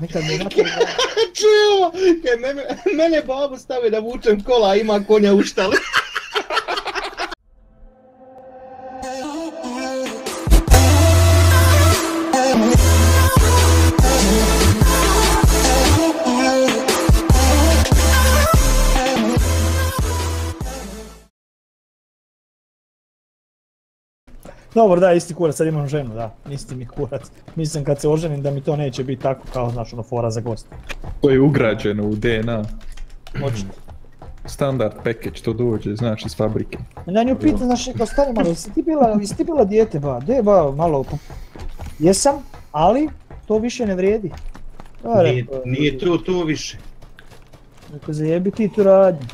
Nekad mi je onako... Čuj ovo, kaj mene, mene babu stave da vučem kola, a ima konja u štali. Dobro, da, isti kurac, sad imam ženu, da, isti mi kurac. Mislim kad se oženim da mi to neće biti tako kao, znaš, ono, fora za goste. To je ugrađeno u DNA. Očito. Standard package, to dođe, znaš, iz fabrike. Ja nju pitam, znaš, kao stari malo, jesi ti bila, jesi ti bila dijete, ba, de, ba, malo, jesam, ali to više ne vrijedi. Da, Nije, nije to, to više. Rekao, zajebi ti tu radnju.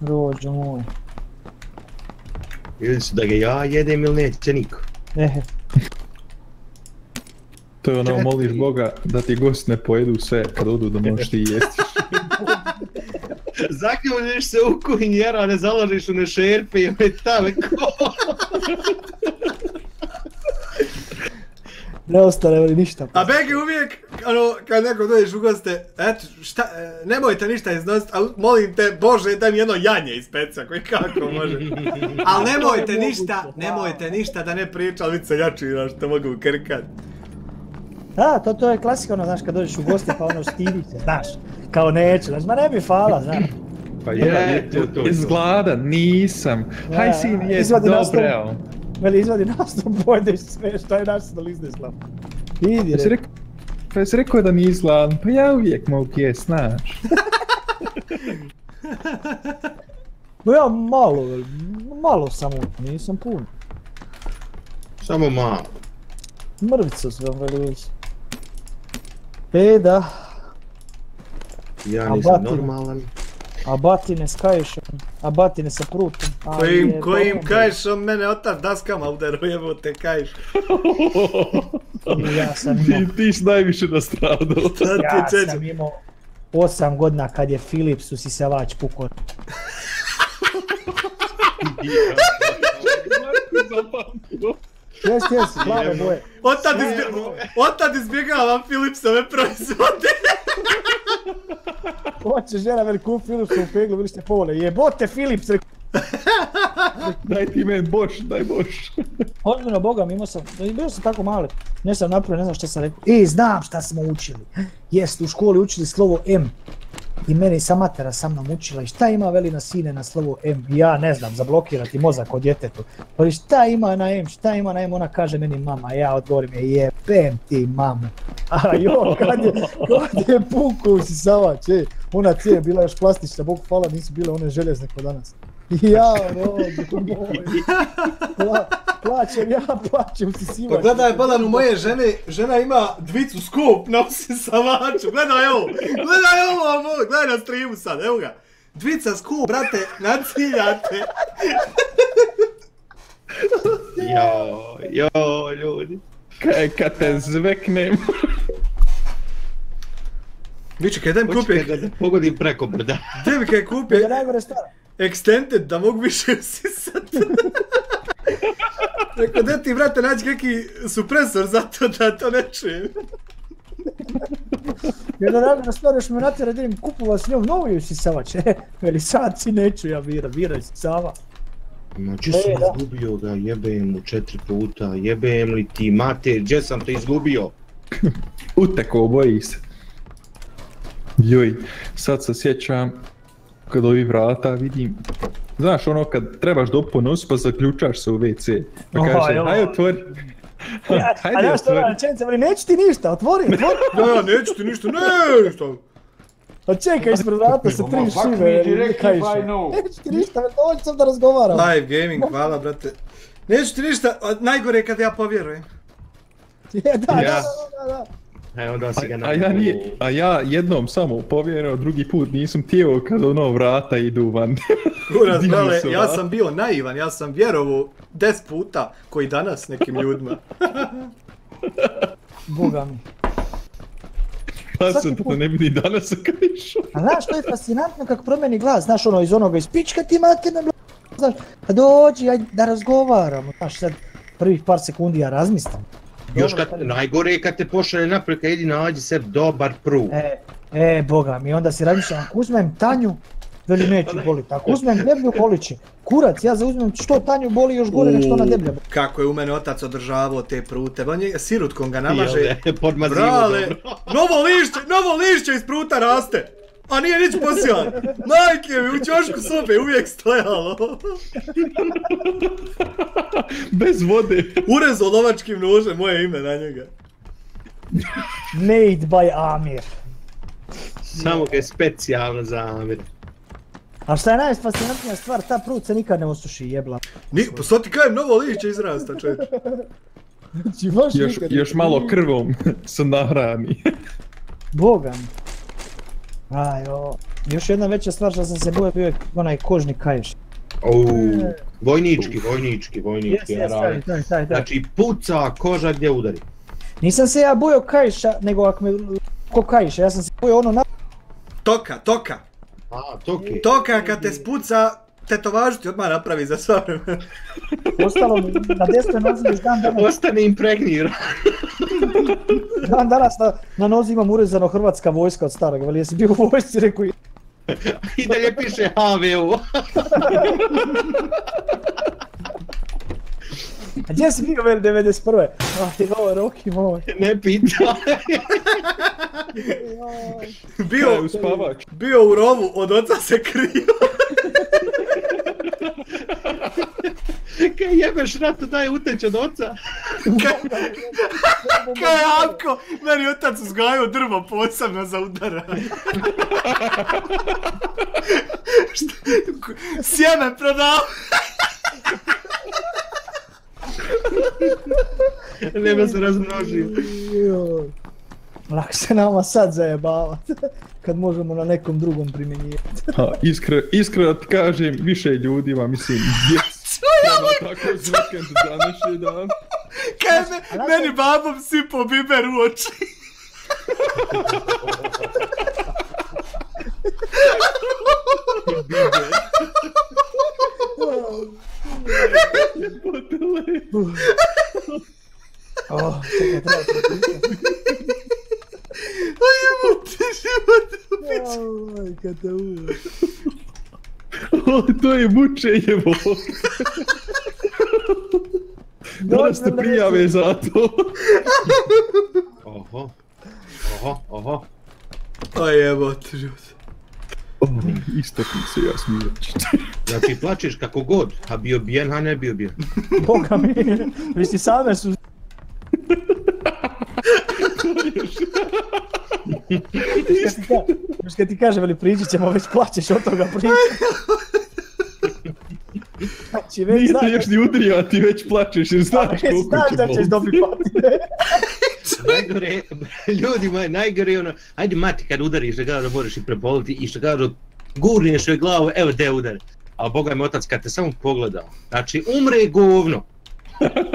Rođo moj. Ili su da ga ja jedem ili neće niko. Ehe, To je ono, moliš Boga da ti gost ne pojedu sve kad odu da možeš ti jesti. Zaključiš se u kuhinjera, ne založiš u ne šerpe i ove tave ko. Ne ostane li ništa. A Begi uvijek, ono, kad neko dođeš u goste, eto, šta, e, nemojte ništa iznositi, ali molim te, Bože, daj mi jedno janje iz peca, koji kako može. Ali nemojte ništa, moguće, nemojte ništa da ne priča, ali se jači, znaš, to mogu krkat. Da, to, to je klasika, ono, znaš, kad dođeš u goste pa ono stidi se, znaš, kao neće, znaš, ma ne bi fala, znaš. Pa Je, je, to, to, to. izglada, nisam. Haj sin, je dobro. Veli, izvadi nastav, pojedeš sve, šta je naš da lizne slav. Idi, re. pa si rekao da nisi gladan, pa ja uvijek mogu jest, znaš. No ja malo, malo samo, nisam puno. Samo malo. Mrvicu sam, veli, već. E, da, Ja nisam normalan. A batine s kajšom, a batine sa prutom. Kojim, je kojim on mene otac daskama udaru, jebote kajš. Ja sam imao, ti, ti si najviše nastradao. Ja ti čeđe. sam imao 8 godina kad je Philips usisavač pukao. Jes, jes, plave boje. Otad izbjegavam Philipsove proizvode. Hoće žena veli kup Philipsa u peglu, veli ste povole. Jebote Philips, rekao. Daj ti men Bosch, daj Bosch. Ozbiljno, boga imao sam, bio sam tako mali, ne sam napravio, ne znam šta sam rekao. E, znam šta smo učili. Jeste, u školi učili slovo M. I meni sa matera sa mnom učila i šta ima veli na sine na slovo M. Ja ne znam, zablokirati mozak od djetetu. Pa šta ima na M, šta ima na M, ona kaže meni mama, ja odgovorim je jebem ti mamu. A jo, kad je, kad je puku usisavač, e, ona cije bila još plastična, Bogu hvala, nisu bile one željezne kod danas. Ja, rođe moj. Pla, plaćem, ja plaćem usisivač. Pa gledaj, Balan, u moje žene, žena ima dvicu skup na usisavaču, gledaj ovo, gledaj ovo, gledaj na streamu sad, evo ga. Dvica skup, brate, naciljate. Jo, jo, ljudi. Kaj, kad te zveknem. Viče, kaj daj mi Hoćete da pogodim preko brda. gdje mi kaj kupio Je najgore stvar. Extended da mogu više usisat. Rekao, gdje ti, brate, nađi neki supresor zato da to ne čujem. Jedna najgore stvar još me natjera da idem kupova s njom novi usisavač. E, veli sad si neću ja bira, biraj si sama. Znači E, sam da. izgubio ga, jebem mu četiri puta, jebem li ti mater, gdje sam te izgubio? Uteko, boji se. Joj, sad se sjećam kad ovi vrata vidim. Znaš ono kad trebaš dopu nos pa zaključaš se u WC. Pa kaže, hajde otvori. Ja, a ja što ona rečenica, veli neću ti ništa, otvori, otvori. Da, neću ti ništa, ne, ništa. A čekaj ispred vrata sa tri šive, I know. Neću ti ništa, dođi sam da razgovaram. Live gaming, hvala, brate. Neću ti ništa, najgore je kad ja povjerujem. Je, da, da, Ja. da, da, da. E, onda si ga A, a, ja nije, a ja jednom samo povjerio, drugi put nisam tijelo kad ono vrata idu van. Kurac, brale, su, ja da. sam bio naivan, ja sam vjerovo 10 puta, koji danas nekim ljudima. Boga mi. Pa sam to ne bi ni danas okrišao. A znaš što je fascinantno kako promeni glas, znaš ono iz onoga iz pička ti materna znaš, pa dođi, ajde da razgovaramo, znaš sad prvih par sekundi ja razmislim. Još kad, najgore je kad te pošalje naprijed, kad idi nađi sebi dobar pruv. E, e, boga mi, onda si razmišljam, ako uzmem Tanju, veli neću bolit, ako uzmem deblju bolit će. Kurac, ja zauzmem što Tanju boli još gore nek što ona deblja boli. Kako je u mene otac održavao te prute, on je sirutkom ga namaže. Jel podmazivo Brale, dobro. novo lišće, novo lišće iz pruta raste. A nije nič posijan. Majke mi, u čošku sobe uvijek stojalo. Bez vode. Urezo lovačkim nožem, moje ime na njega. Made by Amir. Samo ga je specijalno za Amir. A šta je najfascinantnija stvar, ta prut se nikad ne osuši jebla. Ni, pa sad ti kajem, novo lišće izrasta, čovječ. Znači baš Još, još malo krvom se nahrani. Boga mi. Aj, o. Još jedna veća stvar što sam se bojao bio je onaj kožni kaješ. Uuu, vojnički, vojnički, vojnički. taj, taj, taj. Znači puca koža gdje udari. Nisam se ja bojao kajša, nego ako me... Ko kajša, ja sam se bojao ono na... Toka, toka. A, to okej. Toka kad te spuca, tetovažu ti odmah napravi za sve vreme. Ostalo mi na desnoj nozi još dan danas, Ostane impregniran. dan danas na, na nozi imam urezano hrvatska vojska od starog, veli jesi bio u vojsci, rekao i... I dalje piše HVU. A gdje si bio veli 91. Aj, ovo Roki moj. Ne pita. Bio, Kaj, uspavač. bio u rovu, od oca se krio. Kaj jebeš ratu daj uteći od oca. Kaj je Anko, meni otac uzgajao drvo posebno za udaranje. Šta- Sjeme prodao. Nema se razmnožio. Lako se nama sad zajebavat, kad možemo na nekom drugom primjenjivati. Iskreno ti kažem, više ljudima, mislim, djec. Treba tako zvekend današnji dan. Kaj je me, meni babom sipao biber u oči. Oh, čekaj, treba prepričati. Aj, evo ti život. Aj, kad te uve. O, to je mučenje, bo. Danas te prijave za to. Oho. Oho, oho. Aj, evo ti život. O, isto ti se ja smijeći. Znači plačeš kako god, a bio bijen, a ne bio bijen. Boga mi, misli same su... Još kad ti ka- Još kad ti kaže, veli priđi ćemo, već plaćeš od toga priđi. Znači, već Nije znaš, te još ni udrio, a ti već plačeš jer znaš koliko znaš će da ćeš dobiti patine. Najgore, ljudi moji, najgore je ono, ajde mati kad udariš da kada da moraš i preboliti i što kada da gurneš joj glavu, evo de udari. A boga mi otac kad te samo pogleda, znači umre govno.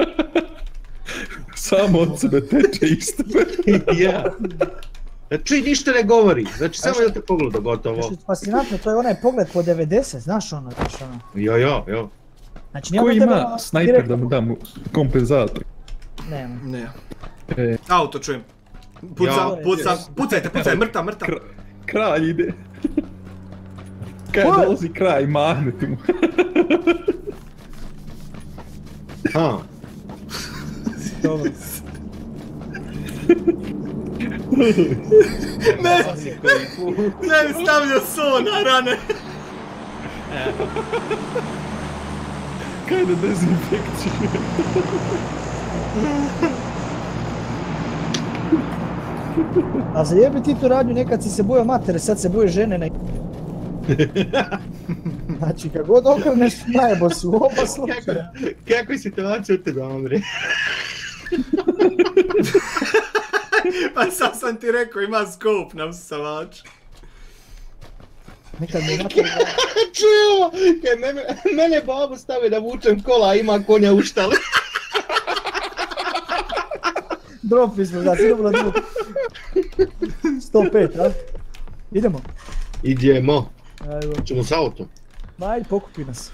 Samo od sebe teče isto. ja. Znači ništa ne govori, znači samo da te pogleda gotovo. Je fascinantno, to je onaj pogled po 90, znaš ono, znaš ono. Jo, jo, jo. Znači, Ko ima ono snajper direktno- da mu dam kompenzator? Nema. Ne. E, Auto čujem. Pucam, Ja. pucam, pucajte, pucaj, mrtav, mrtav. kra- kralj ide. Kaj je? dolazi kraj, mahnuti mu. Ha. Dobro. Ne, ne bi stavljao so na rane. Kaj da dezinfekciju. A za jebi ti tu radnju, nekad si se bojao matere, sad se boje žene na... Znači, kad god okreneš, najebo su oba slučaja. Kako, kako je situacija u tebe, Amre? Pa sad sam ti rekao, ima scope na usavač. Nekad mi je mater... Čujo, kad mene, mene babu stavi da vučem kola, a ima konja u štali. Dropi smo, da, sigurno drop. 105, a? Idemo. Idemo. Ajmo, Ćemo s autom. ajde, pokupi nas.